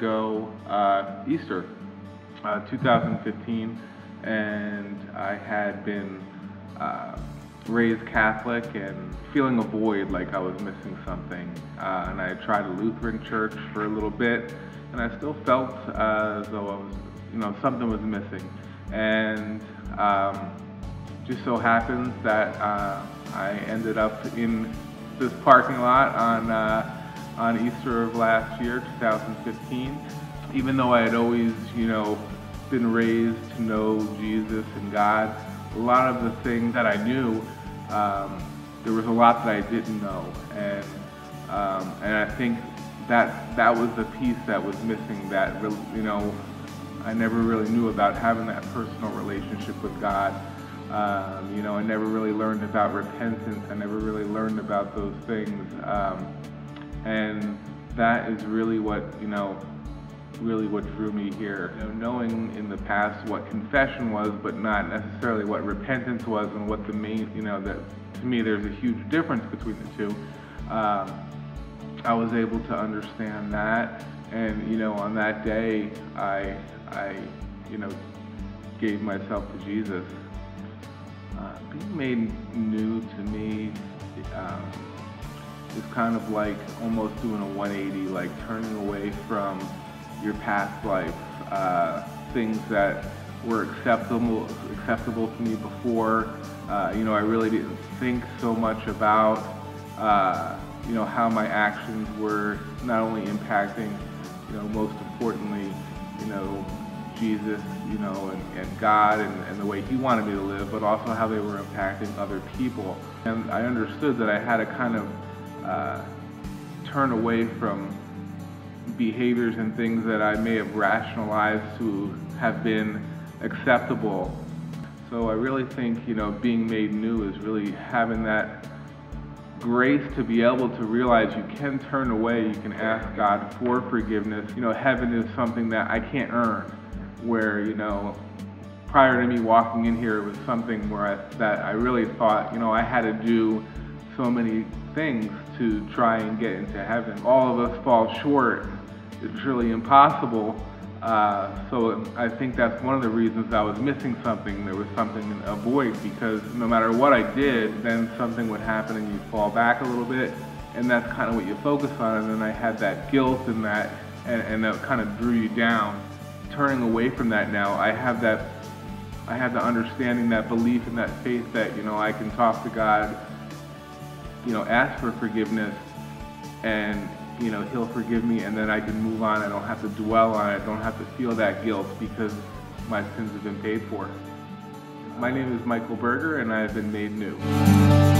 ago, uh, Easter, uh, 2015, and I had been uh, raised Catholic and feeling a void like I was missing something. Uh, and I tried a Lutheran church for a little bit, and I still felt uh, as though I was, you know, something was missing. And um, just so happens that uh, I ended up in this parking lot on on Easter of last year, 2015. Even though I had always, you know, been raised to know Jesus and God, a lot of the things that I knew, um, there was a lot that I didn't know, and um, and I think that that was the piece that was missing. That you know, I never really knew about having that personal relationship with God. Um, you know, I never really learned about repentance. I never really learned about those things, um, and that is really what you know really what drew me here. You know, knowing in the past what confession was, but not necessarily what repentance was, and what the main, you know, that to me there's a huge difference between the two. Um, I was able to understand that, and you know, on that day, I, I, you know, gave myself to Jesus. Uh, being made new to me um, is kind of like almost doing a 180, like turning away from your past life, uh, things that were acceptable acceptable to me before. Uh, you know, I really didn't think so much about uh, you know how my actions were not only impacting, you know, most importantly, you know, Jesus, you know, and, and God and, and the way He wanted me to live, but also how they were impacting other people. And I understood that I had to kind of uh, turn away from behaviors and things that I may have rationalized to have been acceptable. So I really think, you know, being made new is really having that grace to be able to realize you can turn away, you can ask God for forgiveness. You know, heaven is something that I can't earn, where, you know, prior to me walking in here, it was something where I, that I really thought, you know, I had to do so many things to try and get into heaven. All of us fall short it's really impossible. Uh, so I think that's one of the reasons I was missing something. There was something in a void because no matter what I did, then something would happen and you'd fall back a little bit, and that's kind of what you focus on. And then I had that guilt and that, and, and that kind of drew you down. Turning away from that now, I have that, I have the understanding, that belief, and that faith that you know I can talk to God, you know, ask for forgiveness, and you know, he'll forgive me and then I can move on. I don't have to dwell on it. I don't have to feel that guilt because my sins have been paid for. My name is Michael Burgher and I have been made new.